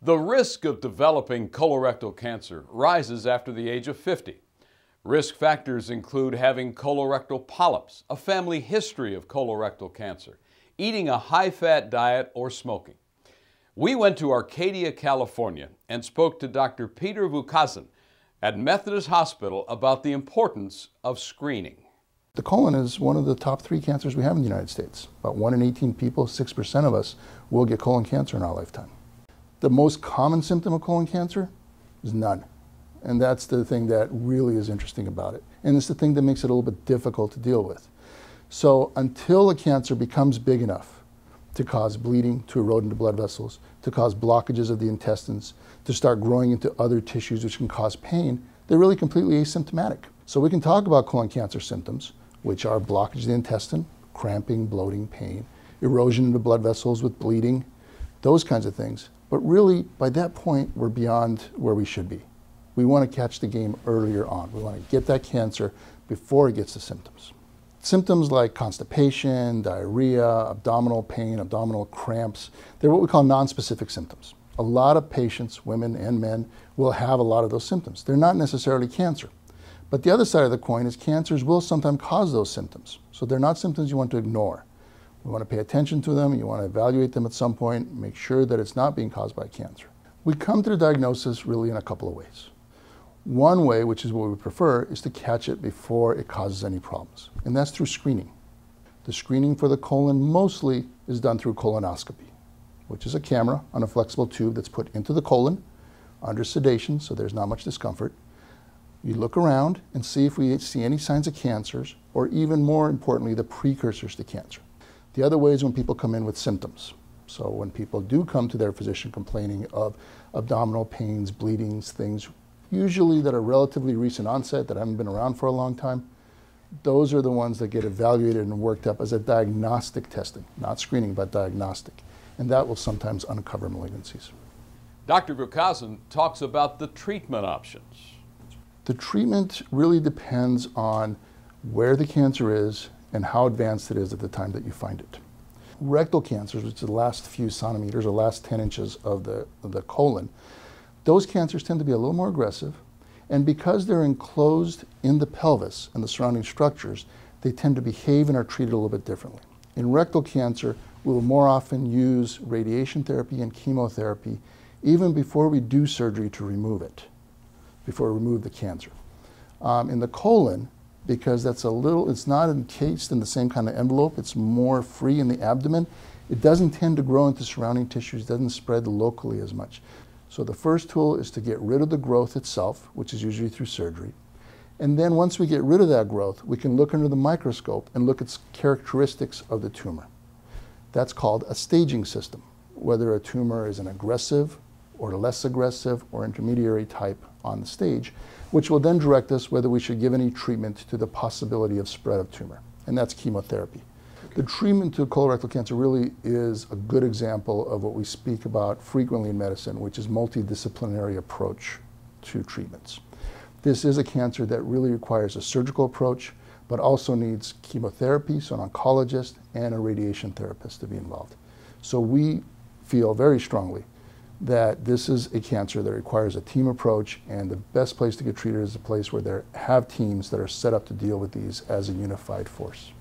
The risk of developing colorectal cancer rises after the age of 50. Risk factors include having colorectal polyps, a family history of colorectal cancer, eating a high fat diet, or smoking. We went to Arcadia, California and spoke to Dr. Peter Vukasin at Methodist Hospital about the importance of screening. The colon is one of the top three cancers we have in the United States. About 1 in 18 people, 6% of us, will get colon cancer in our lifetime. The most common symptom of colon cancer is none. And that's the thing that really is interesting about it. And it's the thing that makes it a little bit difficult to deal with. So until a cancer becomes big enough to cause bleeding, to erode into blood vessels, to cause blockages of the intestines, to start growing into other tissues which can cause pain, they're really completely asymptomatic. So we can talk about colon cancer symptoms, which are blockage of the intestine, cramping, bloating, pain, erosion into blood vessels with bleeding, those kinds of things. But really, by that point, we're beyond where we should be. We want to catch the game earlier on. We want to get that cancer before it gets the symptoms. Symptoms like constipation, diarrhea, abdominal pain, abdominal cramps, they're what we call nonspecific symptoms. A lot of patients, women and men, will have a lot of those symptoms. They're not necessarily cancer. But the other side of the coin is cancers will sometimes cause those symptoms. So they're not symptoms you want to ignore. We want to pay attention to them. You want to evaluate them at some point, make sure that it's not being caused by cancer. We come to the diagnosis really in a couple of ways. One way, which is what we prefer, is to catch it before it causes any problems, and that's through screening. The screening for the colon mostly is done through colonoscopy, which is a camera on a flexible tube that's put into the colon under sedation, so there's not much discomfort. You look around and see if we see any signs of cancers, or even more importantly, the precursors to cancer. The other way is when people come in with symptoms. So when people do come to their physician complaining of abdominal pains, bleedings, things usually that are relatively recent onset that haven't been around for a long time, those are the ones that get evaluated and worked up as a diagnostic testing, not screening, but diagnostic. And that will sometimes uncover malignancies. Dr. Vukasin talks about the treatment options. The treatment really depends on where the cancer is and how advanced it is at the time that you find it. Rectal cancers, which is the last few centimeters or last 10 inches of the, of the colon, those cancers tend to be a little more aggressive. And because they're enclosed in the pelvis and the surrounding structures, they tend to behave and are treated a little bit differently. In rectal cancer, we will more often use radiation therapy and chemotherapy even before we do surgery to remove it, before we remove the cancer. Um, in the colon, because that's a little, it's not encased in the same kind of envelope, it's more free in the abdomen. It doesn't tend to grow into surrounding tissues, doesn't spread locally as much. So the first tool is to get rid of the growth itself, which is usually through surgery. And then once we get rid of that growth, we can look under the microscope and look at characteristics of the tumor. That's called a staging system, whether a tumor is an aggressive or less aggressive or intermediary type on the stage which will then direct us whether we should give any treatment to the possibility of spread of tumor, and that's chemotherapy. The treatment to colorectal cancer really is a good example of what we speak about frequently in medicine, which is multidisciplinary approach to treatments. This is a cancer that really requires a surgical approach, but also needs chemotherapy, so an oncologist and a radiation therapist to be involved. So we feel very strongly that this is a cancer that requires a team approach, and the best place to get treated is a place where there have teams that are set up to deal with these as a unified force.